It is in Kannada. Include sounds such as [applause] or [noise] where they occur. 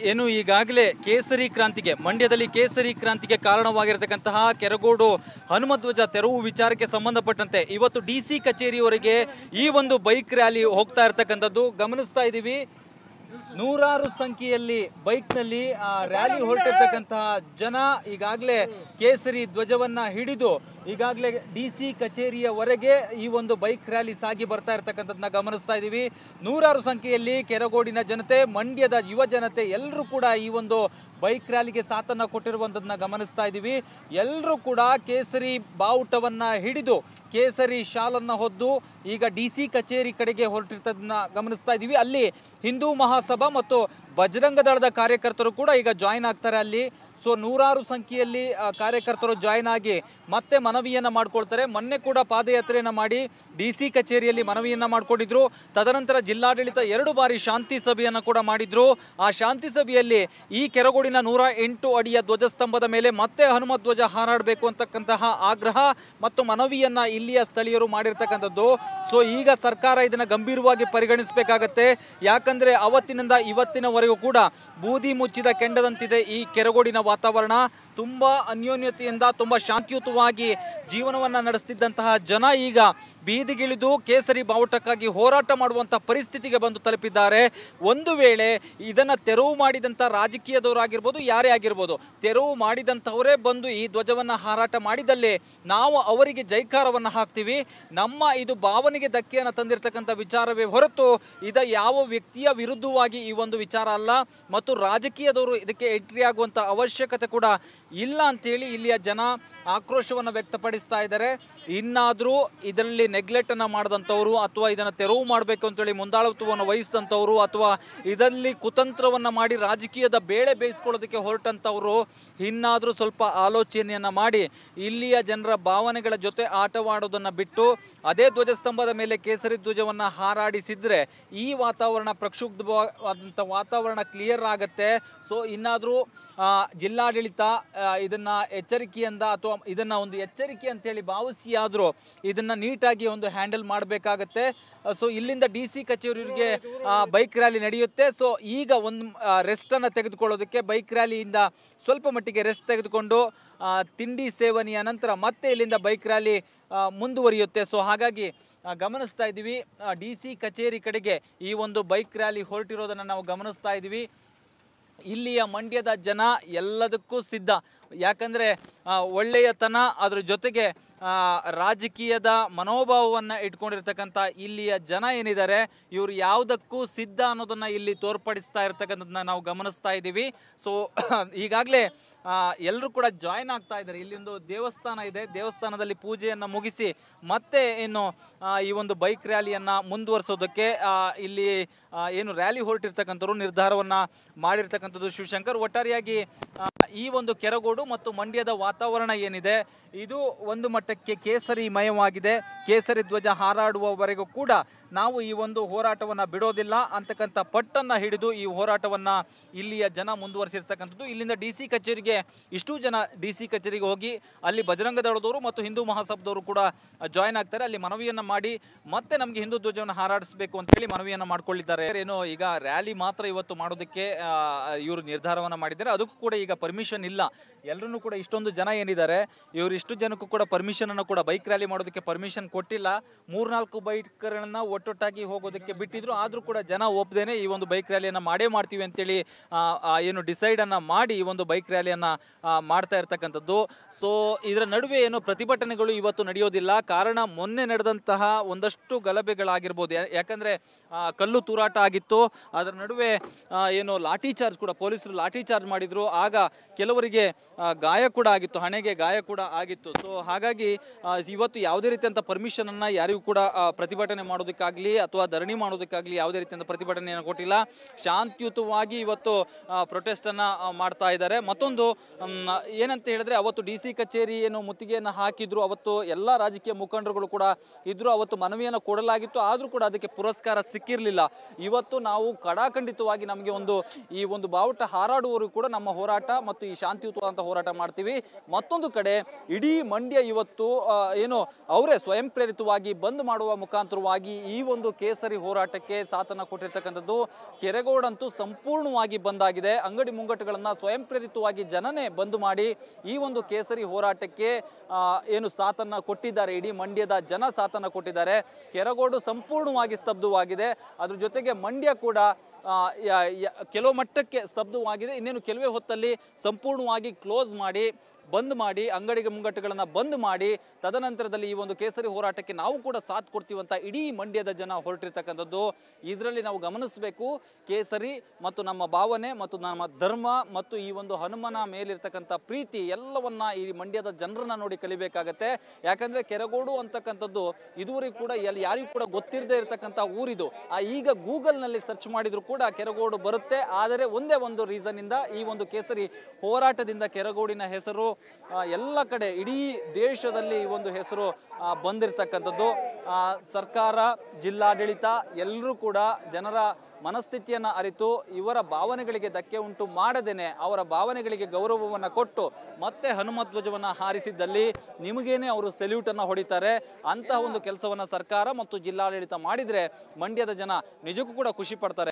ಏನು ಈಗಾಗಲೇ ಕೇಸರಿ ಕ್ರಾಂತಿಗೆ, ಮಂಡ್ಯದಲ್ಲಿ ಕೇಸರಿ ಕ್ರಾಂತಿಗೆ ಕಾರಣವಾಗಿರತಕ್ಕಂತಹ ಕೆರಗೋಡು ಹನುಮಧ್ವಜ ತೆರವು ವಿಚಾರಕ್ಕೆ ಸಂಬಂಧಪಟ್ಟಂತೆ ಇವತ್ತು ಡಿ ಸಿ ಕಚೇರಿಯವರೆಗೆ ಈ ಒಂದು ಬೈಕ್ ರ್ಯಾಲಿ ಹೋಗ್ತಾ ಇರತಕ್ಕಂಥದ್ದು. ಗಮನಿಸ್ತಾ ಇದ್ದೀವಿ. ನೂರಾರು ಸಂಖ್ಯೆಯಲ್ಲಿ ಬೈಕ್ನಲ್ಲಿ ರ್ಯಾಲಿ ಹೊರಟಿರ್ತಕ್ಕಂತಹ ಜನ ಈಗಾಗಲೇ ಕೇಸರಿ ಧ್ವಜವನ್ನ ಹಿಡಿದು, ಈಗಾಗಲೇ ಡಿ ಸಿ ಕಚೇರಿಯವರೆಗೆ ಈ ಒಂದು ಬೈಕ್ ರ್ಯಾಲಿ ಸಾಗಿ ಬರ್ತಾ ಇರ್ತಕ್ಕಂಥದ್ದನ್ನ ಗಮನಿಸ್ತಾ ಇದ್ದೀವಿ ನೂರಾರು ಸಂಖ್ಯೆಯಲ್ಲಿ ಕೆರಗೋಡಿನ ಜನತೆ, ಮಂಡ್ಯದ ಯುವ ಜನತೆ, ಎಲ್ಲರೂ ಕೂಡ ಈ ಒಂದು ಬೈಕ್ ರ್ಯಾಲಿಗೆ ಸಾಥನ್ನ ಕೊಟ್ಟಿರುವಂಥದ್ದನ್ನ ಗಮನಿಸ್ತಾ ಇದ್ದೀವಿ ಎಲ್ಲರೂ ಕೂಡ ಕೇಸರಿ ಬಾವುಟವನ್ನ ಹಿಡಿದು ಕೇಸರಿ ಶಾಲನ್ನ ಹೊದ್ದು ಈಗ ಡಿ ಸಿ ಕಚೇರಿ ಕಡೆಗೆ ಹೊರಟಿರ್ತದನ್ನ ಗಮನಿಸ್ತಾ ಇದ್ದೀವಿ ಅಲ್ಲಿ ಹಿಂದೂ ಮಹಾಸಭಾ ಮತ್ತು ಬಜರಂಗ ದಳದ ಕಾರ್ಯಕರ್ತರು ಕೂಡ ಈಗ ಜಾಯಿನ್ ಆಗ್ತಾರೆ ಅಲ್ಲಿ. ಸೊ ನೂರಾರು ಸಂಖ್ಯೆಯಲ್ಲಿ ಕಾರ್ಯಕರ್ತರು ಜಾಯ್ನ್ ಆಗಿ ಮತ್ತೆ ಮನವಿಯನ್ನು ಮಾಡ್ಕೊಳ್ತಾರೆ. ಮೊನ್ನೆ ಕೂಡ ಪಾದಯಾತ್ರೆಯನ್ನು ಮಾಡಿ ಡಿ ಸಿ ಕಚೇರಿಯಲ್ಲಿ ಮನವಿಯನ್ನು ಮಾಡಿಕೊಂಡಿದ್ರು. ತದನಂತರ ಜಿಲ್ಲಾಡಳಿತ ಎರಡು ಬಾರಿ ಶಾಂತಿ ಸಭೆಯನ್ನು ಕೂಡ ಮಾಡಿದ್ರು. ಆ ಶಾಂತಿ ಸಭೆಯಲ್ಲಿ ಈ ಕೆರಗೋಡಿನ ನೂರ ಎಂಟು ಅಡಿಯ ಧ್ವಜಸ್ತಂಭದ ಮೇಲೆ ಮತ್ತೆ ಹನುಮ ಧ್ವಜ ಹಾರಾಡಬೇಕು ಅಂತಕ್ಕಂತಹ ಆಗ್ರಹ ಮತ್ತು ಮನವಿಯನ್ನ ಇಲ್ಲಿಯ ಸ್ಥಳೀಯರು ಮಾಡಿರ್ತಕ್ಕಂಥದ್ದು. ಸೊ ಈಗ ಸರ್ಕಾರ ಇದನ್ನ ಗಂಭೀರವಾಗಿ ಪರಿಗಣಿಸಬೇಕಾಗತ್ತೆ. ಯಾಕಂದ್ರೆ ಅವತ್ತಿನಿಂದ ಇವತ್ತಿನವರೆಗೂ ಕೂಡ ಬೂದಿ ಮುಚ್ಚಿದ ಕೆಂಡದಂತಿದೆ ಈ ಕೆರಗೋಡಿನ ವಾತಾವರಣ ತುಂಬಾ ಅನ್ಯೋನ್ಯತೆಯಿಂದ, ತುಂಬಾ ಶಾಂತಿಯುತವಾಗಿ ಜೀವನವನ್ನ ನಡೆಸ್ತಿದ್ದಂತಹ ಜನ ಈಗ ಬೀದಿಗಿಳಿದು ಕೇಸರಿ ಬಾವುಟಕ್ಕಾಗಿ ಹೋರಾಟ ಮಾಡುವಂಥ ಪರಿಸ್ಥಿತಿಗೆ ಬಂದು ತಲುಪಿದ್ದಾರೆ. ಒಂದು ವೇಳೆ ಇದನ್ನ ತೆರವು ಮಾಡಿದಂತ ರಾಜಕೀಯದವರಾಗಿರ್ಬೋದು, ಯಾರೇ ಆಗಿರ್ಬೋದು, ತೆರವು ಮಾಡಿದಂಥವರೇ ಬಂದು ಈ ಧ್ವಜವನ್ನ ಹಾರಾಟ ಮಾಡಿದಲ್ಲಿ ನಾವು ಅವರಿಗೆ ಜೈಕಾರವನ್ನ ಹಾಕ್ತೀವಿ. ನಮ್ಮ ಇದು ಭಾವನೆಗೆ ಧಕ್ಕೆಯನ್ನು ತಂದಿರತಕ್ಕಂಥ ವಿಚಾರವೇ ಹೊರತು ಇದ ಯಾವ ವ್ಯಕ್ತಿಯ ವಿರುದ್ಧವಾಗಿ ಈ ಒಂದು ವಿಚಾರ ಅಲ್ಲ. ಮತ್ತು ರಾಜಕೀಯದವರು ಇದಕ್ಕೆ ಎಂಟ್ರಿ ಆಗುವಂತ ಅವಶ್ಯಕತೆ ಕೂಡ ಇಲ್ಲ ಅಂತೇಳಿ ಇಲ್ಲಿಯ ಜನ ಆಕ್ರೋಶವನ್ನು ವ್ಯಕ್ತಪಡಿಸ್ತಾ ಇದ್ದಾರೆ. ಇನ್ನಾದರೂ ಇದರಲ್ಲಿ ನೆಗ್ಲೆಕ್ಟನ್ನು ಮಾಡಿದಂಥವರು ಅಥವಾ ಇದನ್ನು ತೆರವು ಮಾಡಬೇಕು ಅಂತೇಳಿ ಮುಂದಾಳತ್ವವನ್ನು ವಹಿಸಿದಂಥವ್ರು ಅಥವಾ ಇದರಲ್ಲಿ ಕುತಂತ್ರವನ್ನು ಮಾಡಿ ರಾಜಕೀಯದ ಬೇಳೆ ಬೇಯಿಸ್ಕೊಳ್ಳೋದಕ್ಕೆ ಹೊರಟಂಥವ್ರು ಇನ್ನಾದರೂ ಸ್ವಲ್ಪ ಆಲೋಚನೆಯನ್ನು ಮಾಡಿ ಇಲ್ಲಿಯ ಜನರ ಭಾವನೆಗಳ ಜೊತೆ ಆಟವಾಡೋದನ್ನು ಬಿಟ್ಟು ಅದೇ ಧ್ವಜಸ್ತಂಭದ ಮೇಲೆ ಕೇಸರಿ ಧ್ವಜವನ್ನು ಹಾರಾಡಿಸಿದರೆ ಈ ವಾತಾವರಣ ಪ್ರಕ್ಷುಬ್ಧವಾದಂಥ ವಾತಾವರಣ ಕ್ಲಿಯರ್ ಆಗುತ್ತೆ. ಸೊ ಇನ್ನಾದರೂ ಜಿಲ್ಲಾಡಳಿತ ಇದನ್ನ ಎಚ್ಚರಿಕೆಯಿಂದ ಅಥವಾ ಇದನ್ನ ಒಂದು ಎಚ್ಚರಿಕೆ ಅಂತೇಳಿ ಭಾವಿಸಿ ಇದನ್ನು ನೀಟಾಗಿ ಒಂದು ಹ್ಯಾಂಡಲ್ ಮಾಡಬೇಕಾಗತ್ತೆ. ಸೊ ಇಲ್ಲಿಂದ ಡಿ ಸಿ ಕಚೇರಿಯವರಿಗೆ ಬೈಕ್ ರ್ಯಾಲಿ ನಡೆಯುತ್ತೆ. ಸೊ ಈಗ ಒಂದು ರೆಸ್ಟನ್ನು ತೆಗೆದುಕೊಳ್ಳೋದಕ್ಕೆ ಬೈಕ್ ರ್ಯಾಲಿಯಿಂದ ಸ್ವಲ್ಪ ಮಟ್ಟಿಗೆ ರೆಸ್ಟ್ ತೆಗೆದುಕೊಂಡು ತಿಂಡಿ ಸೇವನೆಯ ನಂತರ ಮತ್ತೆ ಇಲ್ಲಿಂದ ಬೈಕ್ ರ್ಯಾಲಿ ಮುಂದುವರಿಯುತ್ತೆ. ಸೊ ಹಾಗಾಗಿ ಗಮನಿಸ್ತಾ ಇದ್ದೀವಿ ಡಿ ಸಿ ಕಚೇರಿ ಕಡೆಗೆ ಈ ಒಂದು ಬೈಕ್ ರ್ಯಾಲಿ ಹೊರಟಿರೋದನ್ನು ನಾವು ಗಮನಿಸ್ತಾ ಇದ್ದೀವಿ ಇಲ್ಲಿಯ ಮಂಡ್ಯದ ಜನ ಎಲ್ಲದಕ್ಕೂ ಸಿದ್ಧ. ಯಾಕಂದರೆ ಒಳ್ಳೆಯತನ ಅದರ ಜೊತೆಗೆ ರಾಜಕೀಯದ ಮನೋಭಾವವನ್ನು ಇಟ್ಕೊಂಡಿರ್ತಕ್ಕಂಥ ಇಲ್ಲಿಯ ಜನ ಏನಿದ್ದಾರೆ, ಇವರು ಯಾವುದಕ್ಕೂ ಸಿದ್ಧ ಅನ್ನೋದನ್ನು ಇಲ್ಲಿ ತೋರ್ಪಡಿಸ್ತಾ ಇರ್ತಕ್ಕಂಥದ್ದನ್ನ ನಾವು ಗಮನಿಸ್ತಾ ಇದ್ದೀವಿ. ಸೊ [clears throat] ಈಗಾಗಲೇ ಎಲ್ಲರೂ ಕೂಡ ಜಾಯ್ನ್ ಆಗ್ತಾ ಇದ್ದಾರೆ. ಇಲ್ಲಿಂದು ದೇವಸ್ಥಾನ ಇದೆ. ದೇವಸ್ಥಾನದಲ್ಲಿ ಪೂಜೆಯನ್ನು ಮುಗಿಸಿ ಮತ್ತೆ ಏನು ಈ ಒಂದು ಬೈಕ್ ರ್ಯಾಲಿಯನ್ನು ಮುಂದುವರಿಸೋದಕ್ಕೆ ಇಲ್ಲಿ ಏನು ರ್ಯಾಲಿ ಹೊರಟಿರ್ತಕ್ಕಂಥವ್ರು ನಿರ್ಧಾರವನ್ನು ಮಾಡಿರ್ತಕ್ಕಂಥದ್ದು ಶಿವಶಂಕರ್. ಒಟ್ಟಾರೆಯಾಗಿ ಈ ಒಂದು ಕೆರಗೋಡು ಮತ್ತು ಮಂಡ್ಯದ ವಾತಾವರಣ ಏನಿದೆ ಇದು ಒಂದು ಮಟ್ಟಕ್ಕೆ ಕೇಸರಿ ಮಯವಾಗಿದೆ ಕೇಸರಿ ಧ್ವಜ ಹಾರಾಡುವವರೆಗೂ ಕೂಡ ನಾವು ಈ ಒಂದು ಹೋರಾಟವನ್ನ ಬಿಡೋದಿಲ್ಲ ಅಂತಕ್ಕಂಥ ಪಟ್ಟನ್ನ ಹಿಡಿದು ಈ ಹೋರಾಟವನ್ನ ಇಲ್ಲಿಯ ಜನ ಮುಂದುವರಿಸಿರ್ತಕ್ಕಂಥದ್ದು. ಇಲ್ಲಿಂದ ಡಿ ಸಿ ಕಚೇರಿಗೆ ಇಷ್ಟು ಜನ ಡಿ ಸಿ ಕಚೇರಿಗೆ ಹೋಗಿ ಅಲ್ಲಿ ಬಜರಂಗ ದಳದವರು ಮತ್ತು ಹಿಂದೂ ಮಹಾಸಭದವರು ಕೂಡ ಜಾಯ್ನ್ ಆಗ್ತಾರೆ. ಅಲ್ಲಿ ಮನವಿಯನ್ನ ಮಾಡಿ ಮತ್ತೆ ನಮಗೆ ಹಿಂದೂ ಧ್ವಜವನ್ನು ಹಾರಾಡಿಸಬೇಕು ಅಂತ ಹೇಳಿ ಮನವಿಯನ್ನ ಮಾಡ್ಕೊಳ್ಳಿದ್ದಾರೆ. ಏನು ಈಗ ರ್ಯಾಲಿ ಮಾತ್ರ ಇವತ್ತು ಮಾಡೋದಕ್ಕೆ ಇವರು ನಿರ್ಧಾರವನ್ನ ಮಾಡಿದ್ದಾರೆ. ಅದಕ್ಕೂ ಕೂಡ ಈಗ ಪರ್ಮಿಷನ್ ಇಲ್ಲ. ಎಲ್ಲರೂ ಕೂಡ ಇಷ್ಟೊಂದು ಜನ ಏನಿದ್ದಾರೆ, ಇವರು ಇಷ್ಟು ಜನಕ್ಕೂ ಕೂಡ ಪರ್ಮಿಷನನ್ನು ಕೂಡ ಬೈಕ್ ರ್ಯಾಲಿ ಮಾಡೋದಕ್ಕೆ ಪರ್ಮಿಷನ್ ಕೊಟ್ಟಿಲ್ಲ. ಮೂರ್ನಾಲ್ಕು ಬೈಕ್ಗಳನ್ನ ಒಟ್ಟೊಟ್ಟಾಗಿ ಹೋಗೋದಕ್ಕೆ ಬಿಟ್ಟಿದ್ರು. ಆದ್ರೂ ಕೂಡ ಜನ ಒಪ್ಪದೇನೆ ಈ ಒಂದು ಬೈಕ್ ರ್ಯಾಲಿಯನ್ನು ಮಾಡೇ ಮಾಡ್ತೀವಿ ಅಂತೇಳಿ ಏನು ಡಿಸೈಡನ್ನು ಮಾಡಿ ಈ ಒಂದು ಬೈಕ್ ರ್ಯಾಲಿಯನ್ನು ಮಾಡ್ತಾ ಇರ್ತಕ್ಕಂಥದ್ದು. ಸೊ ಇದರ ನಡುವೆ ಏನು ಪ್ರತಿಭಟನೆಗಳು ಇವತ್ತು ನಡೆಯೋದಿಲ್ಲ. ಕಾರಣ ಮೊನ್ನೆ ನಡೆದಂತಹ ಒಂದಷ್ಟು ಗಲಭೆಗಳಾಗಿರ್ಬೋದು. ಯಾಕಂದರೆ ಕಲ್ಲು ತೂರಾಟ ಆಗಿತ್ತು. ಅದರ ನಡುವೆ ಏನು ಲಾಠಿ ಚಾರ್ಜ್ ಕೂಡ ಪೊಲೀಸರು ಲಾಠಿ ಚಾರ್ಜ್ ಮಾಡಿದ್ರು. ಆಗ ಕೆಲವರಿಗೆ ಗಾಯ ಕೂಡ ಆಗಿತ್ತು. ಹಣೆಗೆ ಗಾಯ ಕೂಡ ಆಗಿತ್ತು. ಸೊ ಹಾಗಾಗಿ ಇವತ್ತು ಯಾವುದೇ ರೀತಿಯಂಥ ಪರ್ಮಿಷನನ್ನು ಯಾರಿಗೂ ಕೂಡ ಪ್ರತಿಭಟನೆ ಪ್ರತಿಭಟನೆ ಮಾಡೋದಕ್ಕಾಗ್ಲಿ ಅಥವಾ ಧರಣಿ ಮಾಡೋದಕ್ಕಾಗ್ಲಿ ಯಾವುದೇ ರೀತಿಯಿಂದ ಪ್ರತಿಭಟನೆಯನ್ನು ಕೊಟ್ಟಿಲ್ಲ. ಶಾಂತಿಯುತವಾಗಿ ಇವತ್ತು ಪ್ರೊಟೆಸ್ಟನ್ನು ಮಾಡ್ತಾ ಇದ್ದಾರೆ. ಮತ್ತೊಂದು ಏನಂತ ಹೇಳಿದ್ರೆ ಅವತ್ತು ಡಿ ಸಿ ಕಚೇರಿ ಏನು ಮುತ್ತಿಗೆಯನ್ನು ಹಾಕಿದ್ರು. ಅವತ್ತು ಎಲ್ಲ ರಾಜಕೀಯ ಮುಖಂಡರುಗಳು ಕೂಡ ಇದ್ರು. ಅವತ್ತು ಮನವಿಯನ್ನು ಕೊಡಲಾಗಿತ್ತು. ಆದರೂ ಕೂಡ ಅದಕ್ಕೆ ಪುರಸ್ಕಾರ ಸಿಕ್ಕಿರಲಿಲ್ಲ. ಇವತ್ತು ನಾವು ಕಡಾಖಂಡಿತವಾಗಿ ನಮಗೆ ಒಂದು, ಈ ಒಂದು ಬಾವುಟ ಹಾರಾಡುವವರು ಕೂಡ ನಮ್ಮ ಹೋರಾಟ ಮತ್ತು ಈ ಶಾಂತಿಯುತವಾದಂಥ ಹೋರಾಟ ಮಾಡ್ತೀವಿ. ಮತ್ತೊಂದು ಕಡೆ ಇಡೀ ಮಂಡ್ಯ ಇವತ್ತು ಏನು, ಅವರೇ ಸ್ವಯಂ ಪ್ರೇರಿತವಾಗಿ ಬಂದ್ ಮಾಡುವ ಮುಖಾಂತರವಾಗಿ ಈ ಈ ಒಂದು ಕೇಸರಿ ಹೋರಾಟಕ್ಕೆ ಸಾಥನ ಕೊಟ್ಟಿರ್ತಕ್ಕಂಥದ್ದು ಕೆರೆಗೋಡಂತೂ ಸಂಪೂರ್ಣವಾಗಿ ಬಂದಾಗಿದೆ. ಅಂಗಡಿ ಮುಂಗಟ್ಟುಗಳನ್ನ ಸ್ವಯಂ ಪ್ರೇರಿತವಾಗಿ ಜನನೇ ಬಂದ್ ಮಾಡಿ ಈ ಒಂದು ಕೇಸರಿ ಹೋರಾಟಕ್ಕೆ ಏನು ಸಾಥನ ಕೊಟ್ಟಿದ್ದಾರೆ. ಇಡೀ ಮಂಡ್ಯದ ಜನ ಸಾಥನ ಕೊಟ್ಟಿದ್ದಾರೆ. ಕೆರಗೋಡು ಸಂಪೂರ್ಣವಾಗಿ ಸ್ತಬ್ಧವಾಗಿದೆ. ಅದ್ರ ಜೊತೆಗೆ ಮಂಡ್ಯ ಕೂಡ ಕೆಲವು ಮಟ್ಟಕ್ಕೆ ಸ್ತಬ್ಧವಾಗಿದೆ. ಇನ್ನೇನು ಕೆಲವೇ ಹೊತ್ತಲ್ಲಿ ಸಂಪೂರ್ಣವಾಗಿ ಕ್ಲೋಸ್ ಮಾಡಿ ಬಂದ್ ಮಾಡಿ, ಅಂಗಡಿಗೆ ಮುಂಗಟ್ಟುಗಳನ್ನು ಬಂದ್ ಮಾಡಿ, ತದನಂತರದಲ್ಲಿ ಈ ಒಂದು ಕೇಸರಿ ಹೋರಾಟಕ್ಕೆ ನಾವು ಕೂಡ ಸಾಥ್ ಕೊಡ್ತೀವಂತ ಇಡೀ ಮಂಡ್ಯದ ಜನ ಹೊರಟಿರ್ತಕ್ಕಂಥದ್ದು. ಇದರಲ್ಲಿ ನಾವು ಗಮನಿಸಬೇಕು, ಕೇಸರಿ ಮತ್ತು ನಮ್ಮ ಭಾವನೆ ಮತ್ತು ನಮ್ಮ ಧರ್ಮ ಮತ್ತು ಈ ಒಂದು ಹನುಮನ ಮೇಲಿರ್ತಕ್ಕಂಥ ಪ್ರೀತಿ ಎಲ್ಲವನ್ನ ಈ ಮಂಡ್ಯದ ಜನರನ್ನ ನೋಡಿ ಕಲಿಬೇಕಾಗತ್ತೆ. ಯಾಕಂದ್ರೆ ಕೆರಗೋಡು ಅಂತಕ್ಕಂಥದ್ದು ಇದುವರೆಗೂ ಕೂಡ ಎಲ್ಲಿ ಯಾರಿಗೂ ಕೂಡ ಗೊತ್ತಿರದೇ ಇರತಕ್ಕಂಥ ಊರಿದು. ಆ ಈಗ ಗೂಗಲ್ನಲ್ಲಿ ಸರ್ಚ್ ಮಾಡಿದ್ರು ಕೂಡ ಕೆರಗೋಡು ಬರುತ್ತೆ. ಆದರೆ ಒಂದೇ ಒಂದು ರೀಸನ್ ಇಂದ ಈ ಒಂದು ಕೇಸರಿ ಹೋರಾಟದಿಂದ ಕೆರಗೋಡಿನ ಹೆಸರು ಎಲ್ಲ ಕಡೆ, ಇಡೀ ದೇಶದಲ್ಲಿ ಈ ಒಂದು ಹೆಸರು ಬಂದಿರತಕ್ಕಂಥದ್ದು. ಸರ್ಕಾರ, ಜಿಲ್ಲಾಡಳಿತ, ಎಲ್ಲರೂ ಕೂಡ ಜನರ ಮನಸ್ಥಿತಿಯನ್ನು ಅರಿತು, ಇವರ ಭಾವನೆಗಳಿಗೆ ಧಕ್ಕೆ ಉಂಟು ಮಾಡದೇನೆ ಅವರ ಭಾವನೆಗಳಿಗೆ ಗೌರವವನ್ನು ಕೊಟ್ಟು, ಮತ್ತೆ ಹನುಮ ಧ್ವಜವನ್ನು ಹಾರಿಸಿದ್ದಲ್ಲಿ ನಿಮಗೇನೆ ಅವರು ಸೆಲ್ಯೂಟನ್ನು ಹೊಡಿತಾರೆ. ಅಂತಹ ಒಂದು ಕೆಲಸವನ್ನು ಸರ್ಕಾರ ಮತ್ತು ಜಿಲ್ಲಾಡಳಿತ ಮಾಡಿದರೆ ಮಂಡ್ಯದ ಜನ ನಿಜಕ್ಕೂ ಕೂಡ ಖುಷಿ